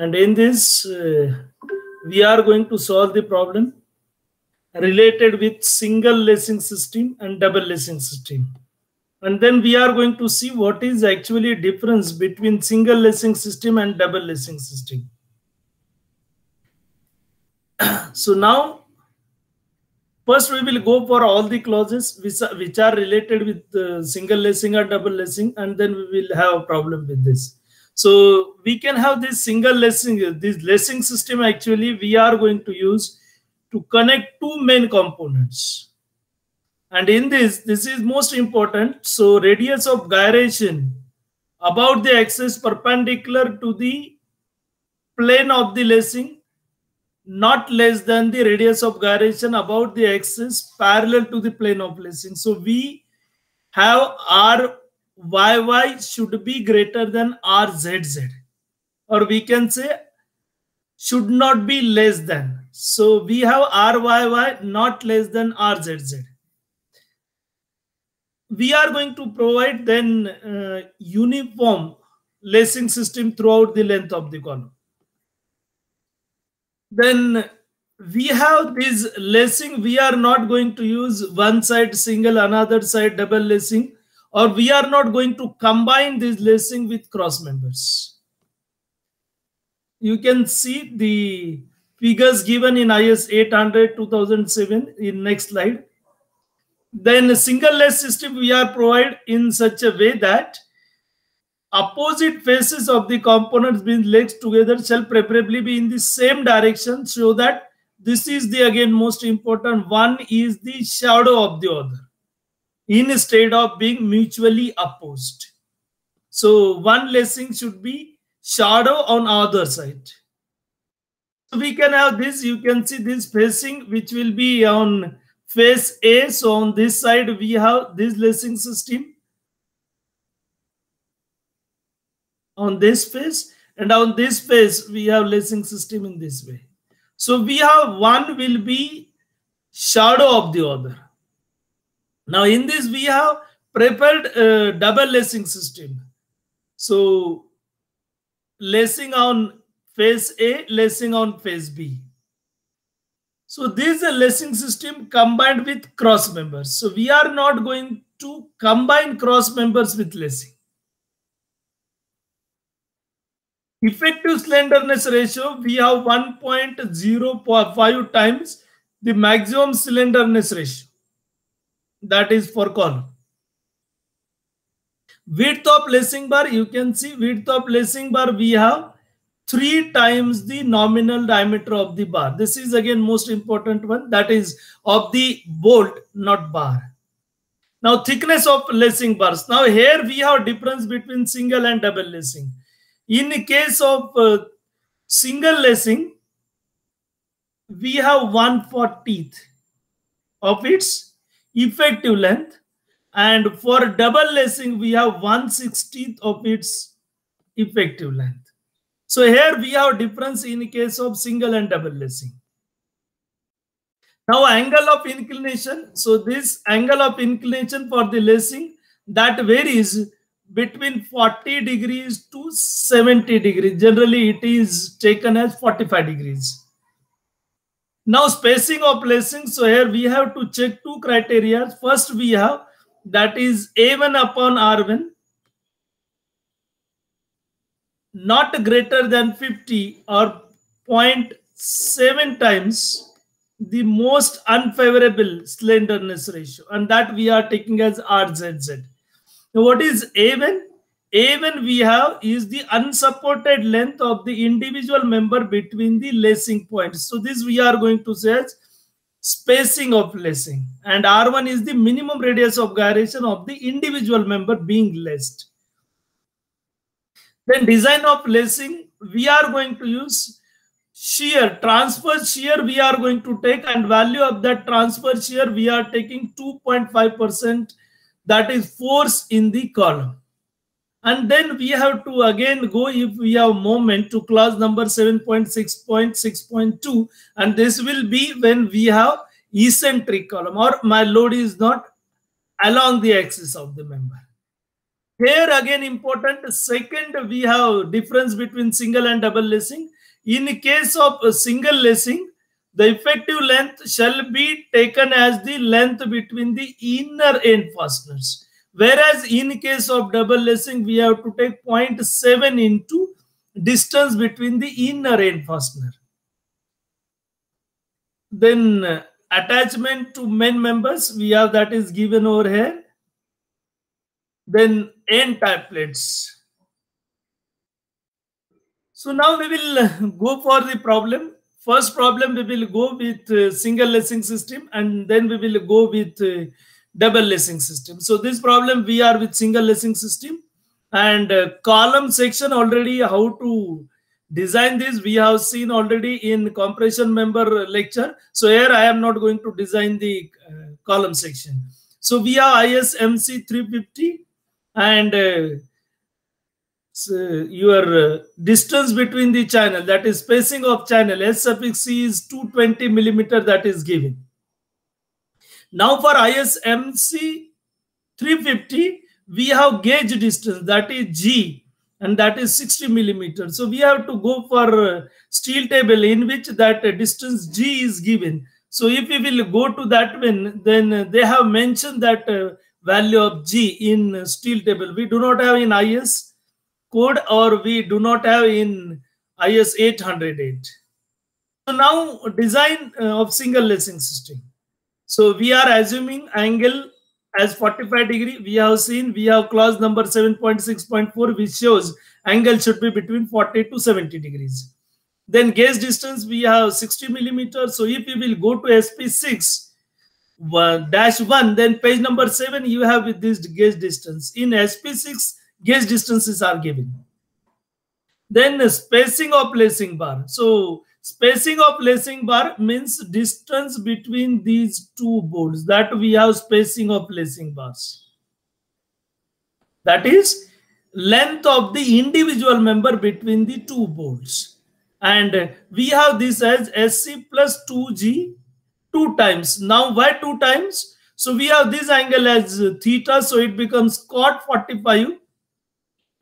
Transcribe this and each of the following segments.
And in this, uh, we are going to solve the problem related with single lacing system and double lacing system. And then we are going to see what is actually difference between single lacing system and double lacing system. so now, first we will go for all the clauses which are, which are related with uh, single lacing or double lacing and then we will have a problem with this. So we can have this single lacing, this lacing system actually we are going to use to connect two main components. And in this, this is most important. So radius of gyration about the axis perpendicular to the plane of the lacing, not less than the radius of gyration about the axis parallel to the plane of lacing. So we have R YY should be greater than RZZ. Or we can say should not be less than. So we have RYY not less than RZZ. We are going to provide then uh, uniform lacing system throughout the length of the column. Then we have this lacing. We are not going to use one side single, another side double lacing, or we are not going to combine this lacing with cross members. You can see the figures given in IS 800 2007 in next slide. Then a single lace system we are provided in such a way that opposite faces of the components being laced together shall preferably be in the same direction so that this is the again most important. One is the shadow of the other instead of being mutually opposed. So one lacing should be shadow on other side. So we can have this, you can see this facing which will be on face A. So on this side we have this lacing system. On this face and on this face we have lacing system in this way. So we have one will be shadow of the other. Now in this we have prepared a double lacing system. So lacing on phase A, lacing on phase B. So this is a lacing system combined with cross members. So we are not going to combine cross members with lacing. Effective slenderness ratio, we have 1.05 times the maximum slenderness ratio. That is for column width of lacing bar you can see width of lacing bar we have three times the nominal diameter of the bar. This is again most important one that is of the bolt not bar. Now thickness of lacing bars. Now here we have difference between single and double lacing in case of uh, single lacing we have 1 40th of its effective length and for double lacing, we have 1 60th of its effective length. So here we have difference in case of single and double lacing. Now angle of inclination. So this angle of inclination for the lacing that varies between 40 degrees to 70 degrees. Generally it is taken as 45 degrees. Now spacing of lacing. So here we have to check two criteria. First we have that is a1 upon r1 not greater than 50 or 0.7 times the most unfavorable slenderness ratio and that we are taking as RZZ. Now what is A1? A1 we have is the unsupported length of the individual member between the lacing points. So this we are going to say as spacing of lacing and R1 is the minimum radius of gyration of the individual member being laced. Then design of lacing, we are going to use shear, transverse shear we are going to take and value of that transverse shear we are taking 2.5% that is force in the column. And then we have to again go if we have moment to clause number 7.6.6.2 and this will be when we have eccentric column or my load is not along the axis of the member. Here again important second we have difference between single and double lacing. in case of a single lacing, the effective length shall be taken as the length between the inner end fasteners. Whereas in case of double lacing, we have to take 0.7 into distance between the inner end fastener. Then uh, attachment to main members, we have that is given over here. Then end tie plates. So now we will uh, go for the problem. First problem, we will go with uh, single lacing system and then we will go with uh, double lacing system. So this problem we are with single lacing system and uh, column section already how to design this we have seen already in compression member lecture. So here I am not going to design the uh, column section. So we have ISMC 350 and uh, so your uh, distance between the channel that is spacing of channel S suffix C is 220 millimeter that is given. Now for ISMC 350 we have gauge distance that is G and that is 60 millimeter. So we have to go for steel table in which that distance G is given. So if we will go to that one, then they have mentioned that uh, value of G in steel table. We do not have in IS code or we do not have in IS 808. So now design uh, of single lacing system. So we are assuming angle as 45 degree. We have seen we have clause number 7.6.4 which shows angle should be between 40 to 70 degrees. Then gauge distance we have 60 millimeters. So if you will go to SP6 uh, dash 1 then page number 7 you have with this gauge distance. In SP6 gauge distances are given. Then the spacing of lacing bar. So spacing of lacing bar means distance between these two boards that we have spacing of lacing bars. That is length of the individual member between the two boards. And we have this as SC plus 2G two times. Now why two times? So we have this angle as theta, so it becomes cot 45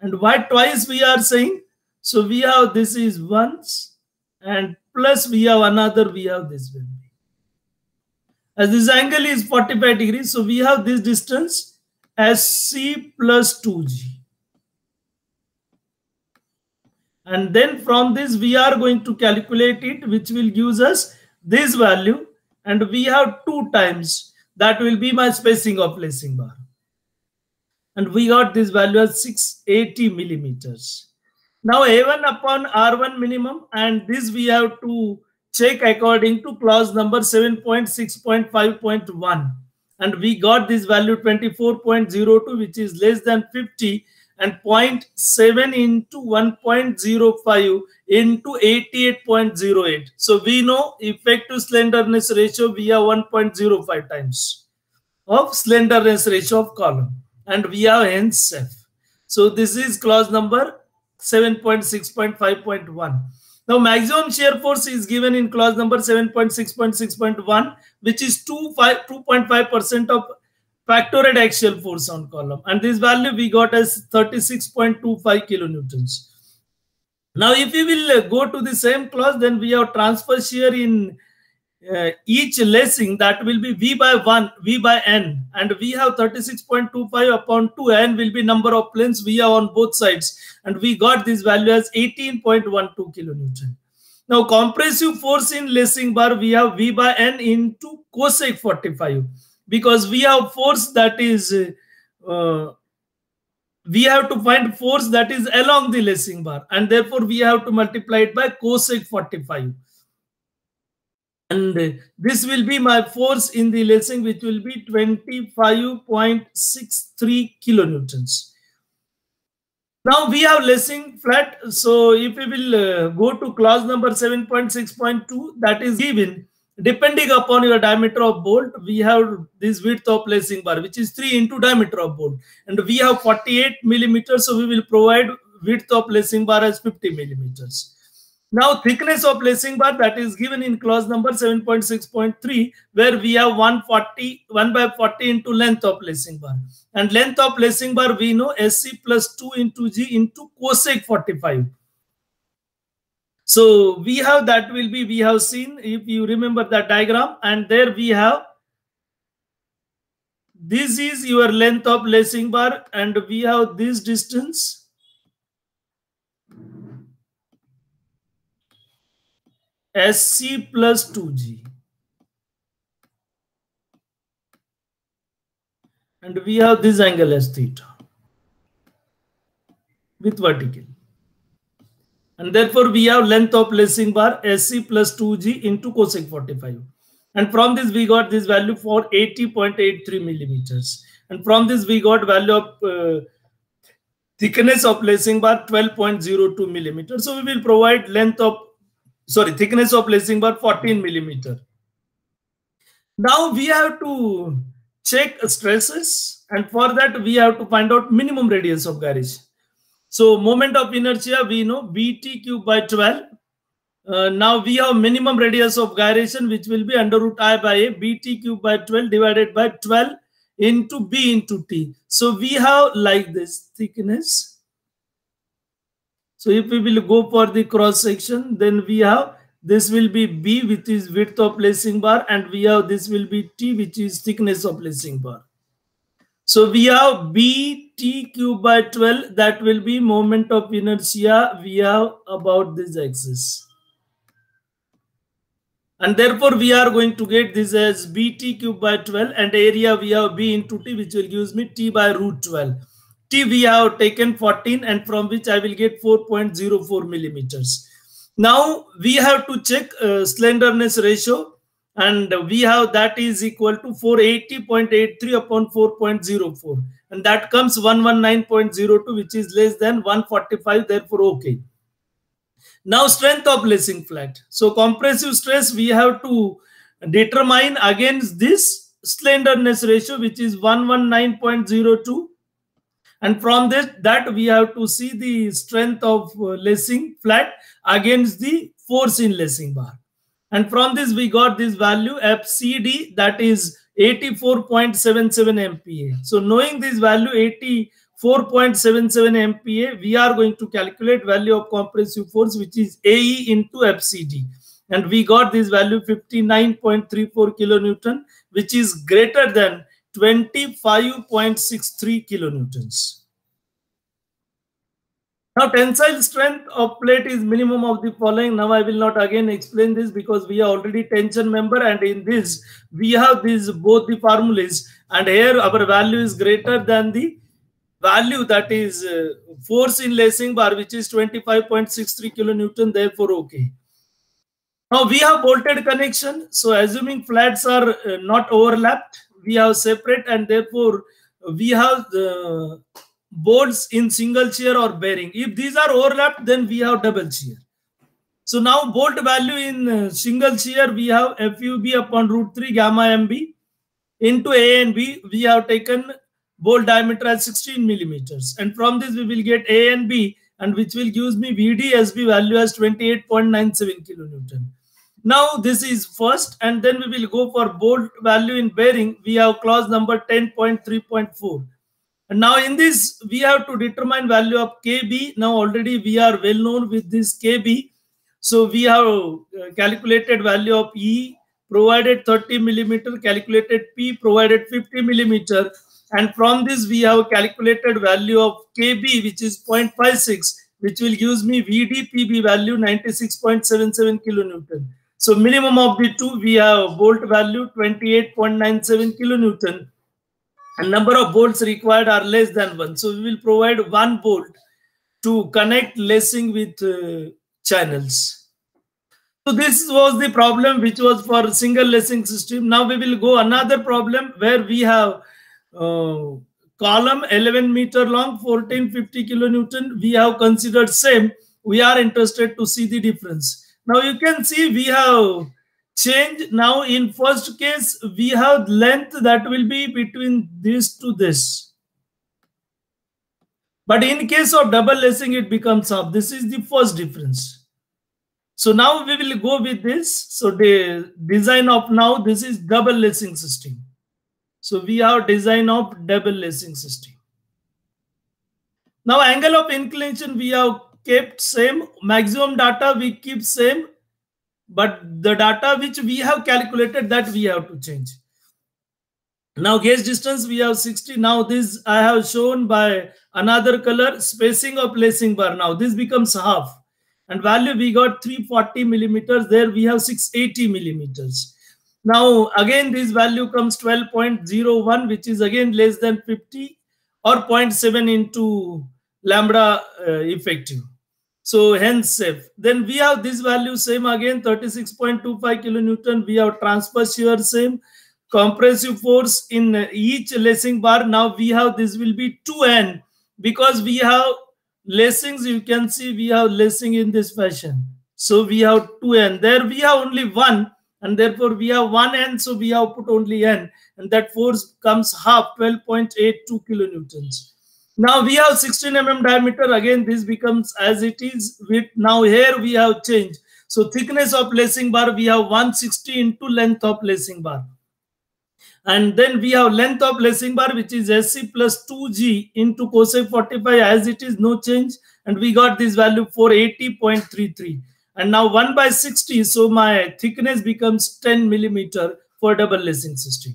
and why twice we are saying? So we have this is once and plus we have another, we have this one. As this angle is 45 degrees, so we have this distance as C plus 2G. And then from this, we are going to calculate it, which will give us this value. And we have two times. That will be my spacing of lacing bar and we got this value as 680 millimeters. Now A1 upon R1 minimum and this we have to check according to clause number 7.6.5.1 and we got this value 24.02 which is less than 50 and 0.7 into 1.05 into 88.08. So we know effective slenderness ratio have 1.05 times of slenderness ratio of column and we have hence. So this is clause number 7.6.5.1. Now maximum shear force is given in clause number 7.6.6.1 which is 2.5% of factored axial force on column and this value we got as 36.25 kilonewtons. Now if we will go to the same clause then we have transverse shear in uh, each lacing that will be v by 1 v by n and we have 36.25 upon 2 n will be number of planes we have on both sides and we got this value as 18.12 kilonewton. Now compressive force in lacing bar we have v by n into cosec 45 because we have force that is uh, we have to find force that is along the lacing bar and therefore we have to multiply it by cosec 45 and this will be my force in the lacing which will be 25.63 kilonewtons. Now we have lacing flat. So if we will uh, go to clause number 7.6.2 that is given depending upon your diameter of bolt we have this width of lacing bar which is 3 into diameter of bolt. And we have 48 millimeters so we will provide width of lacing bar as 50 millimeters now thickness of lacing bar that is given in clause number 7.6.3 where we have 140 1 by 40 into length of lacing bar and length of lacing bar we know SC plus 2 into G into cosec 45. So we have that will be, we have seen, if you remember that diagram, and there we have, this is your length of lacing bar, and we have this distance. SC plus 2G. And we have this angle as theta with vertical. And therefore, we have length of lacing bar SC plus 2G into cosec 45. And from this, we got this value for 80.83 millimeters. And from this, we got value of uh, thickness of lacing bar 12.02 millimeters. So we will provide length of, sorry, thickness of lacing bar 14 millimeter. Now we have to check stresses. And for that, we have to find out minimum radius of gyration. So moment of inertia, we know Bt cube by 12. Uh, now we have minimum radius of gyration, which will be under root I by A, Bt cube by 12 divided by 12 into B into T. So we have like this thickness. So if we will go for the cross section, then we have this will be B, which is width of lacing bar, and we have this will be T, which is thickness of lacing bar. So we have B T cube by 12, that will be moment of inertia we have about this axis. And therefore we are going to get this as BT cube by 12 and area we have B into T which will give me T by root 12. T we have taken 14 and from which I will get 4.04 millimeters. Now we have to check uh, slenderness ratio and we have that is equal to 480.83 upon 4.04 and that comes 119.02 which is less than 145 therefore okay. Now strength of lacing flat. So compressive stress we have to determine against this slenderness ratio which is 119.02 and from this that we have to see the strength of uh, lacing flat against the force in lacing bar and from this, we got this value FCD that is 84.77 MPa. So knowing this value 84.77 MPa, we are going to calculate value of compressive force, which is AE into FCD. And we got this value 59.34 kilonewton, which is greater than 25.63 kilonewtons. Now tensile strength of plate is minimum of the following. Now I will not again explain this because we are already tension member and in this we have these both the formulas and here our value is greater than the value that is uh, force in lacing bar which is 25.63 kilonewton therefore okay. Now we have bolted connection so assuming flats are uh, not overlapped we have separate and therefore we have the bolts in single shear or bearing. If these are overlapped, then we have double shear. So now bolt value in uh, single shear, we have FUB upon root 3 gamma MB into A and B. We have taken bolt diameter as 16 millimeters. And from this, we will get A and B, and which will give me VDSB value as 28.97 kilonewton. Now this is first, and then we will go for bolt value in bearing. We have clause number 10.3.4 and now in this, we have to determine value of KB. Now already we are well known with this KB. So we have uh, calculated value of E provided 30 millimeter, calculated P provided 50 millimeter. And from this, we have calculated value of KB, which is 0.56, which will give me VDPB value 96.77 kilonewton. So minimum of the two, we have bolt value 28.97 kilonewton and number of bolts required are less than one. So we will provide one bolt to connect lacing with uh, channels. So this was the problem which was for single lacing system. Now we will go another problem where we have uh, column 11 meter long, 1450 kilonewton. We have considered same. We are interested to see the difference. Now you can see we have change now in first case we have length that will be between this to this. But in case of double lacing it becomes up this is the first difference. So now we will go with this. So the design of now this is double lacing system. So we have design of double lacing system. Now angle of inclination we have kept same. Maximum data we keep same. But the data which we have calculated that we have to change. Now gauge distance we have 60. Now this I have shown by another color spacing of lacing bar. Now this becomes half and value we got 340 millimeters. There we have 680 millimeters. Now again this value comes 12.01 which is again less than 50 or 0.7 into lambda uh, effective. So hence safe. Then we have this value same again 36.25 kilonewton. We have transverse shear same compressive force in each lacing bar. Now we have this will be 2n because we have lacings. You can see we have lacing in this fashion. So we have 2n. There we have only one and therefore we have one n. So we have put only n and that force comes half 12.82 kilonewtons. Now we have 16 mm diameter. Again, this becomes as it is. With now here we have changed. So thickness of lacing bar we have 160 into length of lacing bar and then we have length of lacing bar which is SC plus 2G into cosec 45 as it is no change and we got this value 480.33 and now 1 by 60 so my thickness becomes 10 millimeter for double lacing system.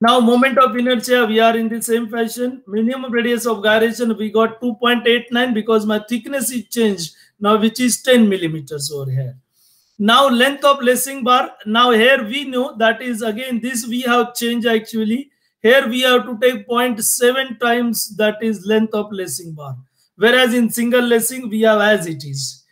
Now moment of inertia we are in the same fashion minimum radius of gyration we got 2.89 because my thickness is changed now which is 10 millimeters over here now length of lacing bar. Now here we know that is again this we have changed actually. Here we have to take 0.7 times that is length of lacing bar. Whereas in single lacing we have as it is.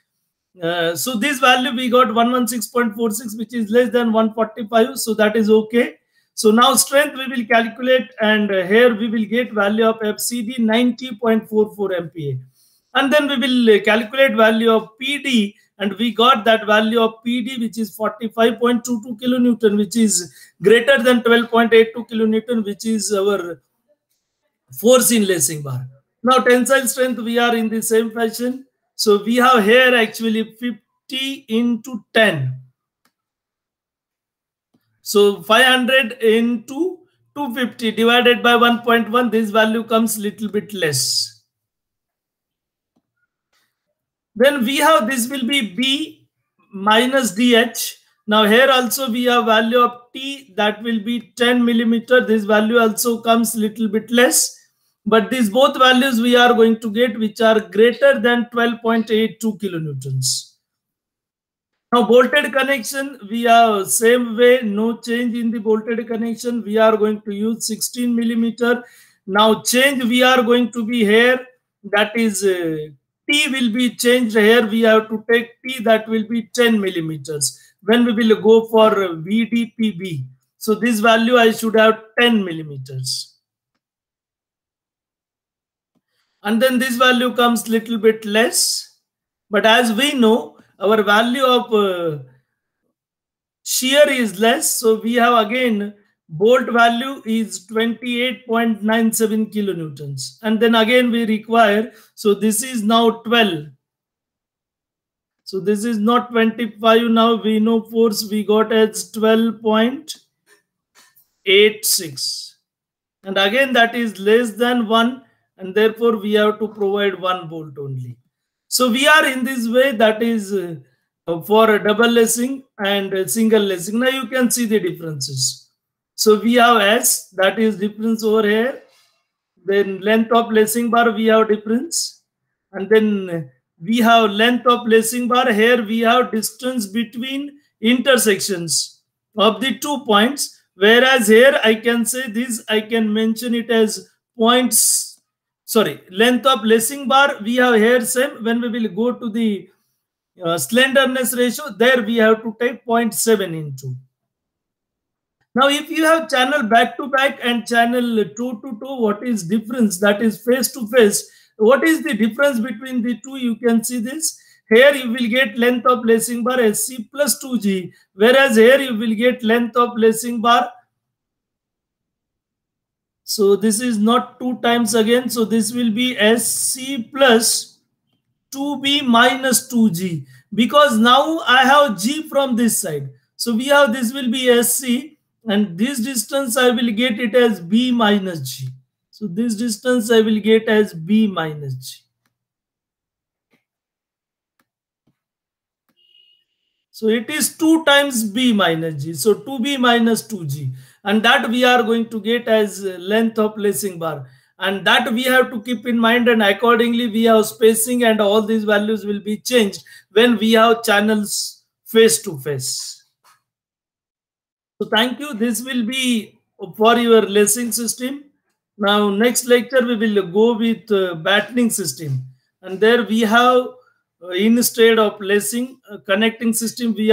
Uh, so this value we got 116.46 which is less than 145 so that is okay. So now strength we will calculate and here we will get value of FCD 90.44 MPa. And then we will calculate value of PD and we got that value of PD which is 45.22 kilonewton which is greater than 12.82 kilonewton which is our force in lacing bar. Now tensile strength we are in the same fashion. So we have here actually 50 into 10. So 500 into 250 divided by 1.1 this value comes little bit less. Then we have this will be B minus DH. Now here also we have value of T that will be 10 millimeter. This value also comes little bit less. But these both values we are going to get which are greater than 12.82 kilonewtons. Now bolted connection, we are same way, no change in the bolted connection. We are going to use 16 millimeter. Now change we are going to be here that is uh, T will be changed here. We have to take T that will be 10 millimeters. When we will go for VDPB. So this value I should have 10 millimeters. And then this value comes little bit less. But as we know, our value of uh, shear is less. So we have again bolt value is 28.97 kilonewtons. And then again we require so this is now 12 so this is not 25 now. We know force we got as 12.86 and again that is less than 1 and therefore we have to provide one bolt only so we are in this way that is uh, for a double lacing and single lacing now you can see the differences so we have S, that is difference over here. Then length of lacing bar, we have difference. And then we have length of lacing bar. Here we have distance between intersections of the two points. Whereas here I can say this, I can mention it as points. Sorry, length of lacing bar, we have here same. When we will go to the uh, slenderness ratio, there we have to take 0.7 into. Now, if you have channel back to back and channel two to two, what is difference? That is face to face. What is the difference between the two? You can see this. Here you will get length of lacing bar SC plus 2G, whereas here you will get length of lacing bar. So this is not 2 times again. So this will be SC plus 2B minus 2G because now I have G from this side. So we have this will be SC and this distance I will get it as B minus G. So this distance I will get as B minus G. So it is 2 times B minus G. So 2B minus 2G. And that we are going to get as length of lacing bar. And that we have to keep in mind and accordingly we have spacing and all these values will be changed when we have channels face to face. So thank you. This will be for your lacing system. Now next lecture we will go with uh, battening system. And there we have uh, instead of lacing uh, connecting system we